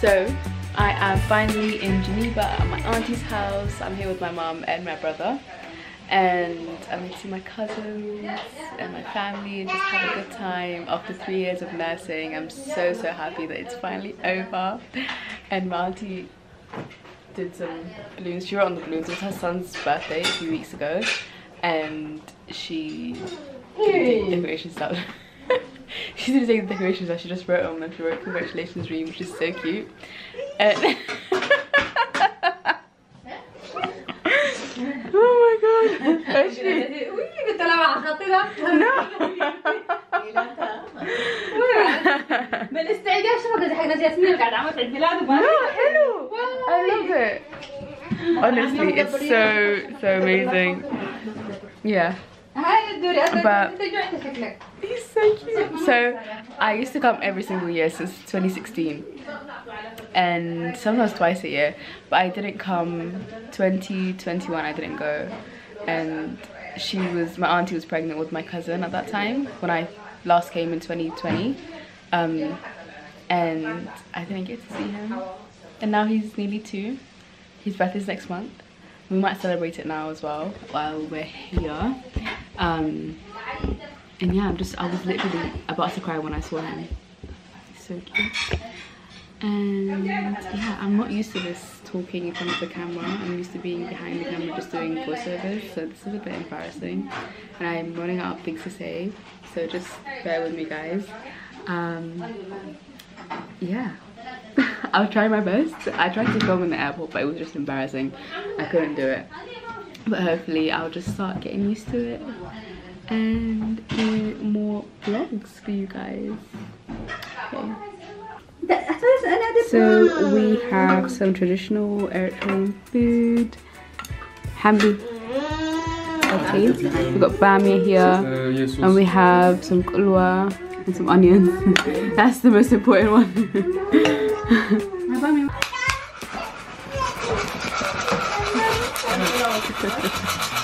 So, I am finally in Geneva at my auntie's house. I'm here with my mom and my brother. And I'm going to see my cousins and my family and just have a good time. After three years of nursing, I'm so, so happy that it's finally over. And my auntie did some balloons. She wrote on the balloons. It was her son's birthday a few weeks ago. And she didn't take the These are the decorations I should just wrote on them. She wrote congratulations Reema, which is so cute. Oh my god, no. no. I love it. Honestly, it's so, so amazing. Yeah. But so cute. So I used to come every single year since 2016 and sometimes twice a year. But I didn't come 2021 I didn't go. And she was my auntie was pregnant with my cousin at that time when I last came in 2020 um, and I didn't get to see him. And now he's nearly two. His birthday's next month. We might celebrate it now as well while we're here. Um, and yeah, I'm just, I was literally about to cry when I saw him. He's so cute. And yeah, I'm not used to this talking in front of the camera. I'm used to being behind the camera just doing voiceovers. So this is a bit embarrassing. And I'm running out of things to say. So just bear with me guys. Um, yeah. I'll try my best. I tried to film in the airport, but it was just embarrassing. I couldn't do it. But hopefully I'll just start getting used to it and do more vlogs for you guys. Okay. So we have some traditional Eritrean food. Hambi. Okay. We've got bamia here. Uh, and we have some kulwa and some onions. That's the most important one.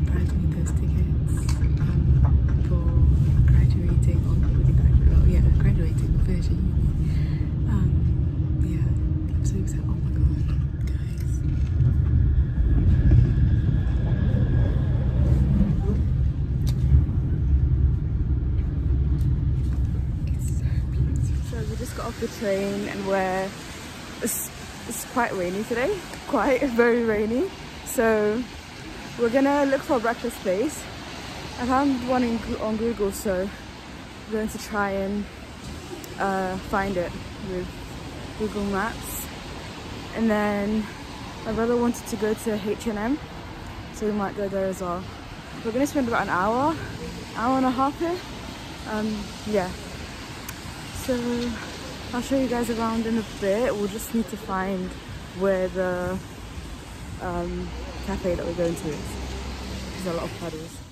me those tickets um, for graduating or really graduating. genuinely. Um, yeah, I'm so excited. Oh my god, guys. It's so beautiful. So we just got off the train and we're it's, it's quite rainy today. Quite very rainy. So we're gonna look for a breakfast place. I found one in, on Google, so we're going to try and uh, find it with Google Maps. And then my brother wanted to go to H&M, so we might go there as well. We're gonna spend about an hour, hour and a half here. Um, yeah. So I'll show you guys around in a bit. We'll just need to find where the um, cafe that we're going to is. There's a lot of puddles.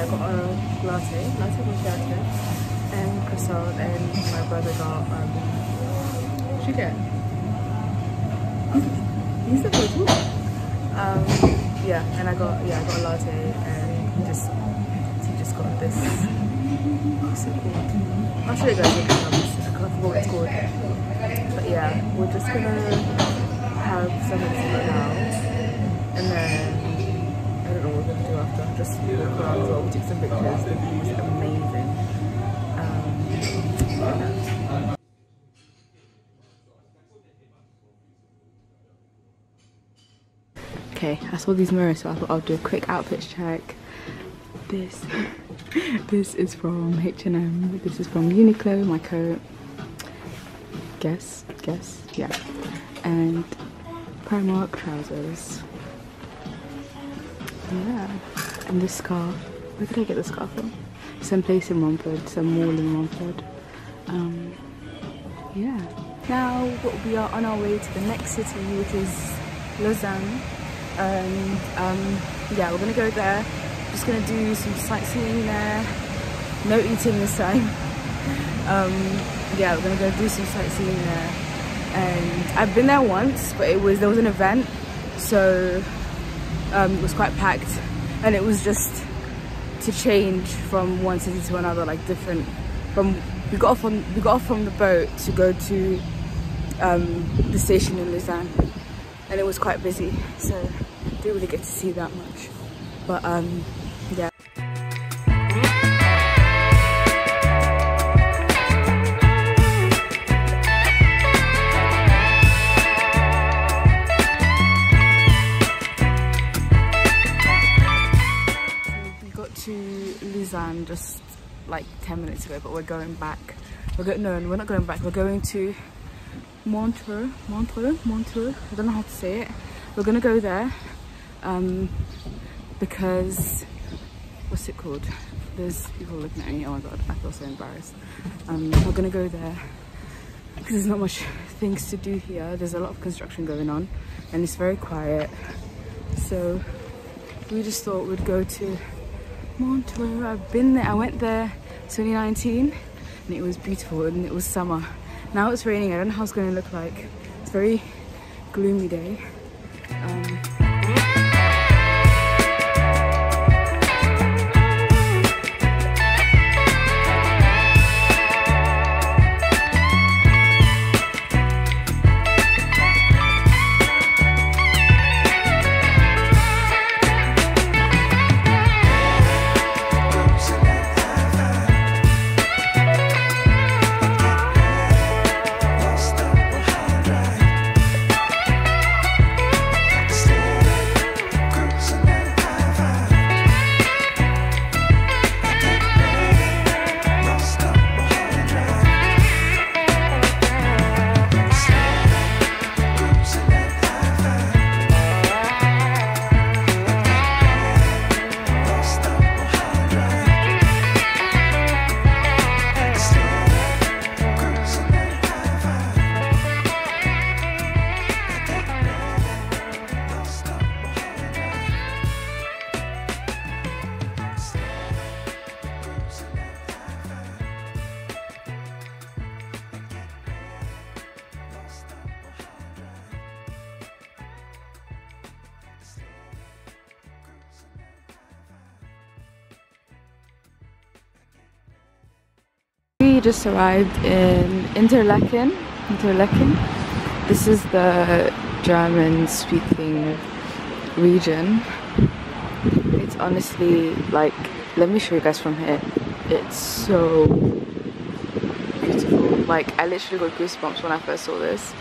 I got a latte, latte macchiato, and croissant, and my brother got um. Get? He's the food. Um, yeah, and I got yeah I got a latte, and he just he just got this. I'll show you guys it is. I can't forget what it's called. But yeah, we're just gonna have to eat now and then Just walk around. We some pictures. Amazing. Um. Okay, I saw these mirrors, so I thought I'll do a quick outfit check. This, this is from H&M. This is from Uniqlo. My coat. Guess, guess, yeah. And Primark trousers. Yeah, and this scarf. Where did I get the scarf from? Some place in Romford, some mall in Romford. Um, yeah. Now we are on our way to the next city, which is Lausanne. And um, yeah, we're gonna go there. Just gonna do some sightseeing there. No eating this time. Um, yeah, we're gonna go do some sightseeing there. And I've been there once, but it was there was an event, so um, it was quite packed and it was just to change from one city to another like different from we got off on we got off from the boat to go to um, the station in Lausanne. And it was quite busy so didn't really get to see that much. But um, Just like 10 minutes ago, but we're going back. We're going, no, we're not going back. We're going to Montreux, Montreux, Montreux. I don't know how to say it. We're gonna go there um, because what's it called? There's people looking at me. Oh my god, I feel so embarrassed. Um, we're gonna go there because there's not much things to do here. There's a lot of construction going on, and it's very quiet. So we just thought we'd go to Montreux. I've been there. I went there 2019 and it was beautiful and it was summer. Now it's raining. I don't know how it's going to look like. It's a very gloomy day. We just arrived in Interlaken. Interlaken. This is the German speaking region. It's honestly like, let me show you guys from here. It's so beautiful. Like, I literally got goosebumps when I first saw this.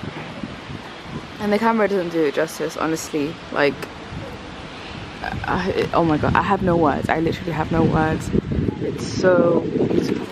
And the camera doesn't do it justice, honestly. Like, I, oh my god, I have no words. I literally have no words. It's so beautiful.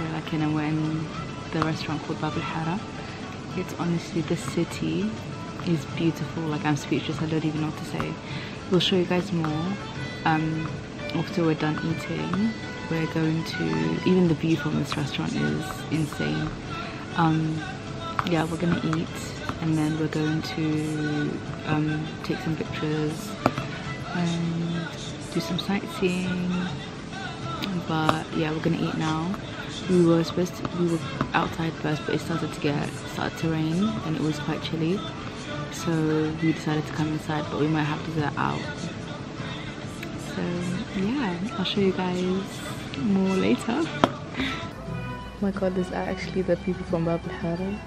We're in we're in the restaurant called Bab Hara. It's honestly, the city is beautiful. Like I'm speechless, I don't even know what to say. We'll show you guys more um, after we're done eating. We're going to, even the view from this restaurant is insane. Um, yeah, we're gonna eat and then we're going to um, take some pictures and do some sightseeing but yeah we're gonna eat now we were supposed to we were outside first but it started to get started to rain and it was quite chilly. So we decided to come inside but we might have to go out. So yeah i'll show you guys more later. Oh my god these are actually the people from Bab Hara.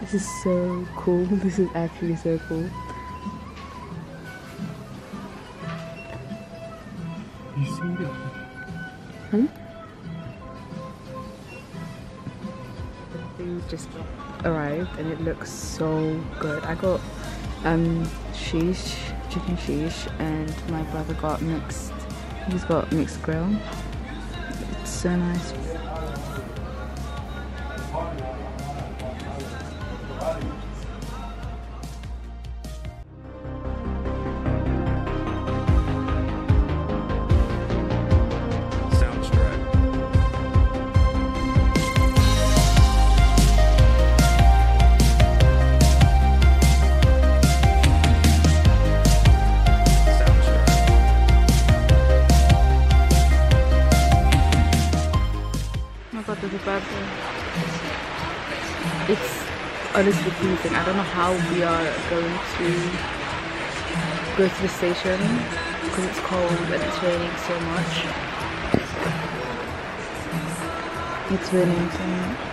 This is so cool. This is actually so cool. You see it? Hmm? food just arrived and it looks so good. I got um sheesh, chicken sheesh, and my brother got mixed. He's got mixed grill. It's so nice. It's honestly freezing. I don't know how we are going to go to the station because it's cold and it's raining so much. It's raining so much.